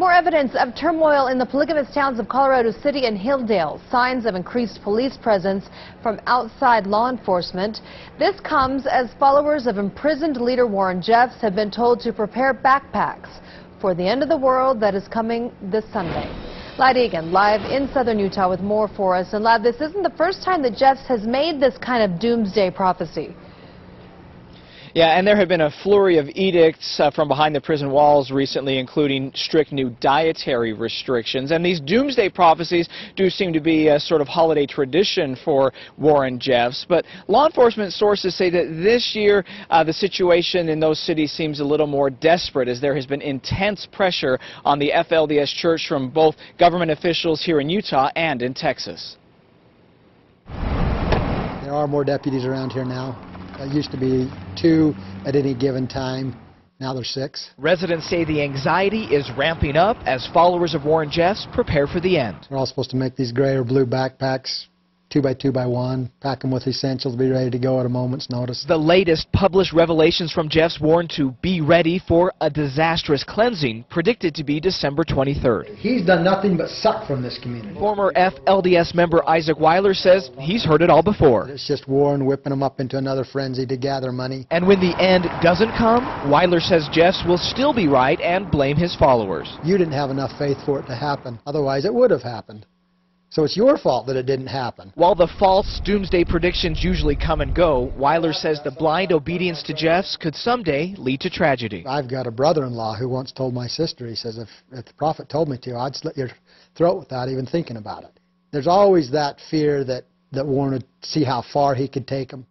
More evidence of turmoil in the polygamous towns of Colorado City and Hildale. Signs of increased police presence from outside law enforcement. This comes as followers of imprisoned leader Warren Jeffs have been told to prepare backpacks for the end of the world that is coming this Sunday. Ladd Egan live in southern Utah with more for us. And Ladd, this isn't the first time that Jeffs has made this kind of doomsday prophecy. Yeah, and there have been a flurry of edicts uh, from behind the prison walls recently, including strict new dietary restrictions. And these doomsday prophecies do seem to be a sort of holiday tradition for Warren Jeffs. But law enforcement sources say that this year uh, the situation in those cities seems a little more desperate as there has been intense pressure on the FLDS Church from both government officials here in Utah and in Texas. There are more deputies around here now. It used to be two at any given time. Now there's six. Residents say the anxiety is ramping up as followers of Warren Jeffs prepare for the end. We're all supposed to make these gray or blue backpacks two by two by one, pack them with essentials, be ready to go at a moment's notice. The latest published revelations from Jeffs warn to be ready for a disastrous cleansing predicted to be December 23rd. He's done nothing but suck from this community. Former FLDS member Isaac Wyler says he's heard it all before. It's just Warren whipping them up into another frenzy to gather money. And when the end doesn't come, Wyler says Jeffs will still be right and blame his followers. You didn't have enough faith for it to happen. Otherwise, it would have happened. So it's your fault that it didn't happen. While the false doomsday predictions usually come and go, Wyler says the blind obedience to Jeffs could someday lead to tragedy. I've got a brother-in-law who once told my sister, he says, if, if the prophet told me to, I'd slit your throat without even thinking about it. There's always that fear that, that Warren to see how far he could take them.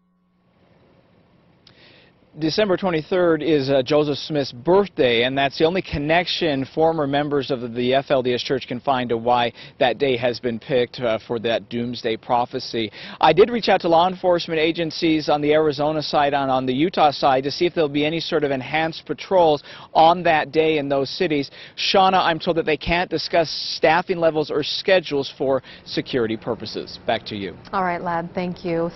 December 23rd is uh, Joseph Smith's birthday, and that's the only connection former members of the FLDS Church can find to why that day has been picked uh, for that doomsday prophecy. I did reach out to law enforcement agencies on the Arizona side and on the Utah side to see if there'll be any sort of enhanced patrols on that day in those cities. Shauna, I'm told that they can't discuss staffing levels or schedules for security purposes. Back to you. All right, Ladd, thank you.